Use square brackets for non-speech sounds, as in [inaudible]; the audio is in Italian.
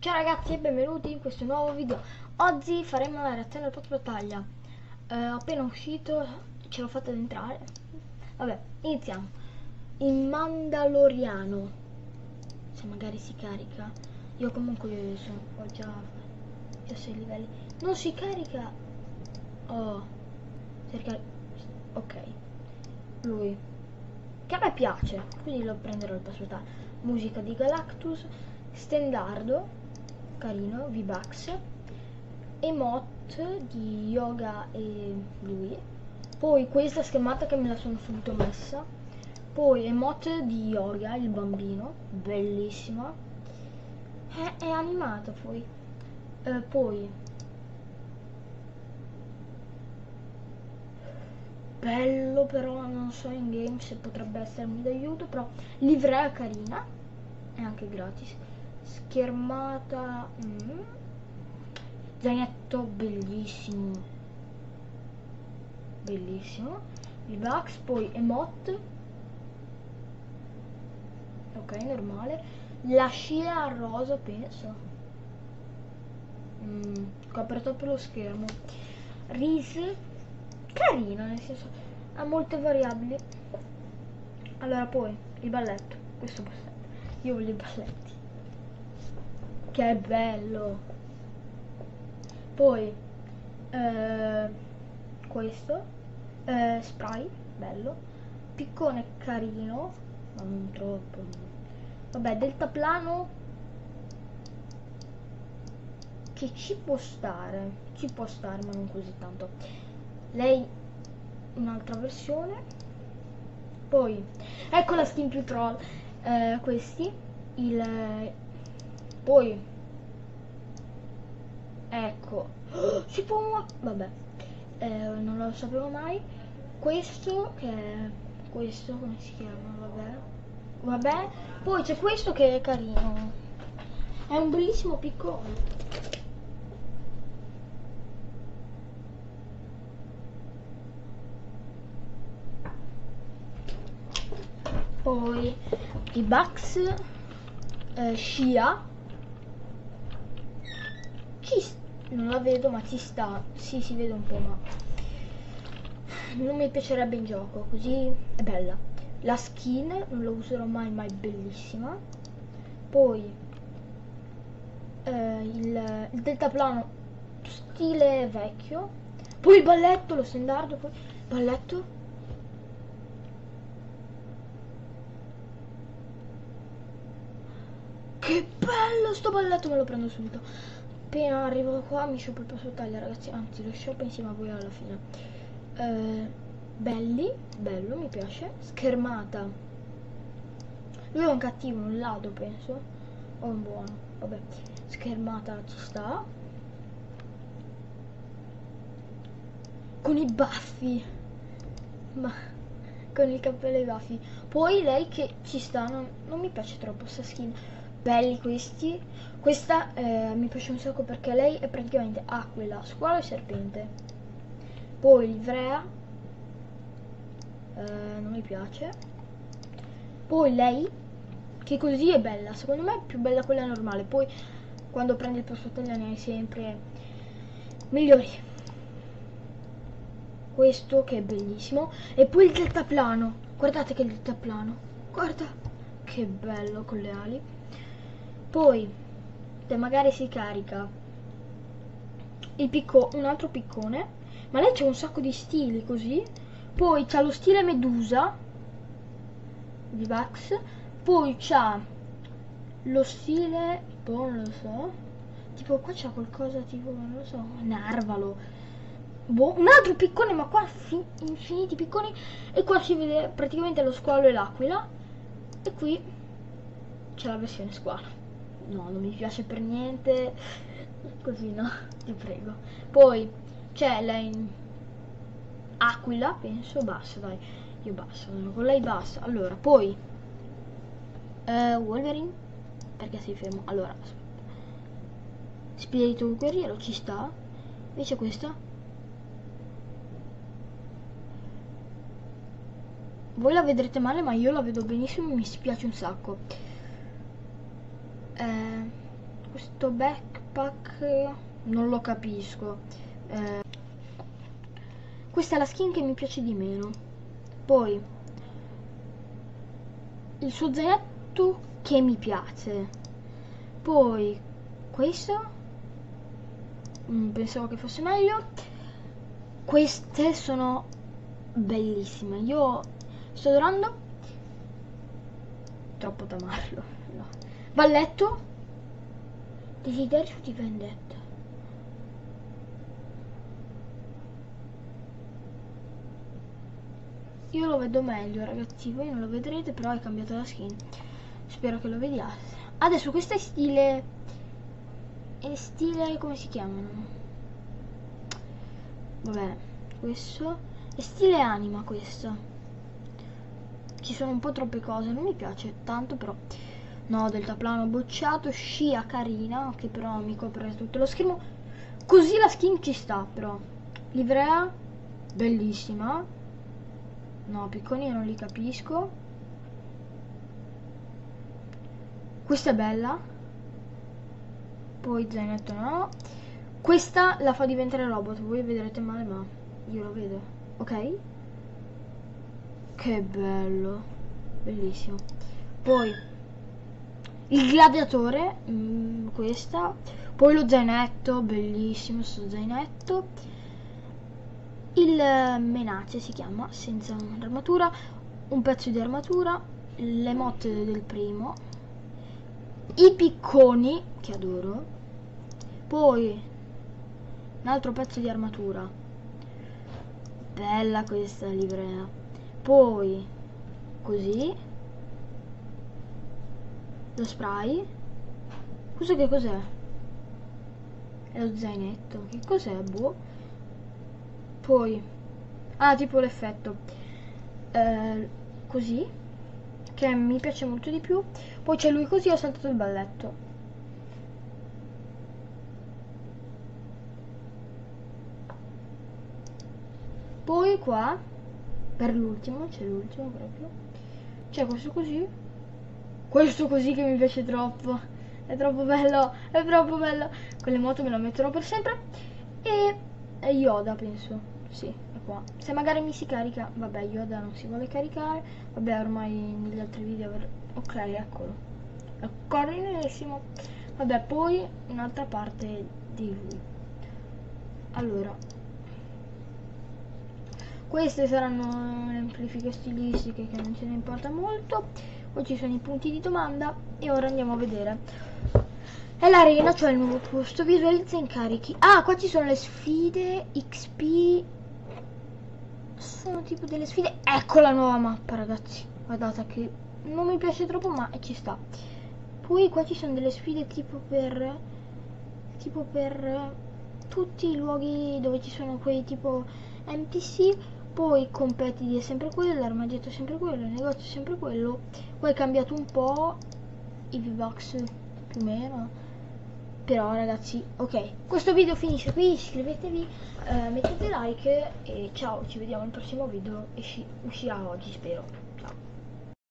Ciao ragazzi e benvenuti in questo nuovo video. Oggi faremo la reazione al post battaglia. Eh, Appena uscito ce l'ho fatta ad entrare. Vabbè, iniziamo. Il Mandaloriano. Se magari si carica. Io comunque sono, ho già, già 6 livelli. Non si carica? Oh cerca, Ok. Lui. Che a me piace Quindi lo prenderò il post battaglia. Musica di Galactus Stendardo carino, V-Bucks, emote di yoga e lui, poi questa schermata che me la sono subito messa, poi emote di yoga, il bambino, bellissima, è, è animata poi, eh, poi bello però non so in game se potrebbe essermi d'aiuto però livrea carina è anche gratis schermata mm. zainetto bellissimo. Bellissimo. Il Vax poi emote ok normale. La scia rosa penso. Mm, copre troppo lo schermo. Reese carino nel senso ha molte variabili. Allora poi il balletto. Questo balletto io voglio i balletti che bello. Poi eh, questo eh, spray bello. Piccone carino. Non troppo. Vabbè deltaplano che ci può stare? Ci può stare ma non così tanto. Lei un'altra versione. Poi ecco la skin più troll eh, questi il poi. Ecco. [gasps] Si può vabbè. Eh, non lo sapevo mai. Questo che è questo come si chiama vabbè. Vabbè. Poi c'è questo che è carino. È un bellissimo piccone poi i Bucks eh, Scia ci non la vedo ma ci sta. Sì si vede un po' ma non mi piacerebbe in gioco così è bella. La skin non la userò mai ma è bellissima. Poi eh, il, il deltaplano stile vecchio. Poi il balletto lo stendardo poi balletto. Che bello sto balletto me lo prendo subito appena arrivo qua mi shop il passo taglia ragazzi. Anzi lo shop insieme a voi alla fine. Eh, belli bello mi piace. Schermata. Lui è un cattivo un lado penso. O un buono. Vabbè. Schermata ci sta. Con i baffi. Ma con il cappello e i baffi. Poi lei che ci sta non, non mi piace troppo sta skin belli questi. Questa eh, mi piace un sacco perché lei è praticamente aquila squalo e serpente. Poi livrea eh, non mi piace. Poi lei che così è bella secondo me è più bella quella normale. Poi quando prendi il posto ne hai sempre migliori questo che è bellissimo. E poi il deltaplano. Guardate che deltaplano. Guarda che bello con le ali poi magari si carica. Picco un altro piccone ma lei c'è un sacco di stili così. Poi c'ha lo stile medusa di Vax poi c'ha lo stile boh non lo so. Tipo qua c'è qualcosa tipo non lo so narvalo boh un altro piccone ma qua infiniti picconi. E qua si vede praticamente lo squalo e l'aquila. E qui c'è la versione squalo no non mi piace per niente. Così no ti prego. Poi c'è la in aquila penso basta dai. Io basta con lei basta allora poi uh, Wolverine perché sei fermo? Allora spirito guerriero ci sta. Invece questa? Voi la vedrete male ma io la vedo benissimo mi spiace un sacco questo backpack non lo capisco. Eh, questa è la skin che mi piace di meno. Poi il suo zainetto che mi piace. Poi questo mm, pensavo che fosse meglio. Queste sono bellissime. Io sto adorando. Troppo tamarlo no. balletto desiderio di vendetta. Io lo vedo meglio ragazzi. Voi non lo vedrete però è cambiata la skin. Spero che lo vediate. Adesso questo è stile è stile come si chiamano? Vabbè questo. È stile anima questo. Ci sono un po' troppe cose non mi piace tanto però no deltaplano bocciato scia carina che però mi copre tutto lo schermo. Così la skin ci sta però. Livrea bellissima. No picconi non li capisco. Questa è bella. Poi zainetto no. Questa la fa diventare robot voi vedrete male ma io lo vedo. Ok? Che bello. Bellissimo. Poi il gladiatore mh, mm, questa poi lo zainetto bellissimo sto zainetto. Il menace si chiama senza armatura un pezzo di armatura le motte del primo i picconi che adoro poi un altro pezzo di armatura. Bella questa livrea. Poi così lo spray? Questo che cos'è? è lo zainetto. Che cos'è? boh. Poi ah tipo l'effetto. Eh, così che mi piace molto di più. Poi c'è lui così ho saltato il balletto. Poi qua per l'ultimo c'è l'ultimo proprio. C'è questo così questo così che mi piace troppo. È troppo bello è troppo bello. Con le moto me lo metterò per sempre. E Yoda penso. Sì è qua. Se magari mi si carica vabbè Yoda non si vuole caricare. Vabbè ormai negli altri video ok eccolo. È carinissimo vabbè poi un'altra parte di lui. Allora. Queste saranno le amplifiche stilistiche che non ce ne importa molto poi ci sono i punti di domanda e ora andiamo a vedere. È l'arena cioè il nuovo posto. Visualizza incarichi. Ah qua ci sono le sfide xp sono tipo delle sfide. Ecco la nuova mappa ragazzi. Guardate che non mi piace troppo ma ci sta. Poi qua ci sono delle sfide tipo per tipo per tutti i luoghi dove ci sono quei tipo NPC poi competiti è sempre quello, l'armadietto è sempre quello, il negozio è sempre quello, poi è cambiato un po' i V-Bucks più o meno, però ragazzi, ok, questo video finisce qui, iscrivetevi, eh, mettete like e ciao, ci vediamo al prossimo video, e uscirà oggi spero.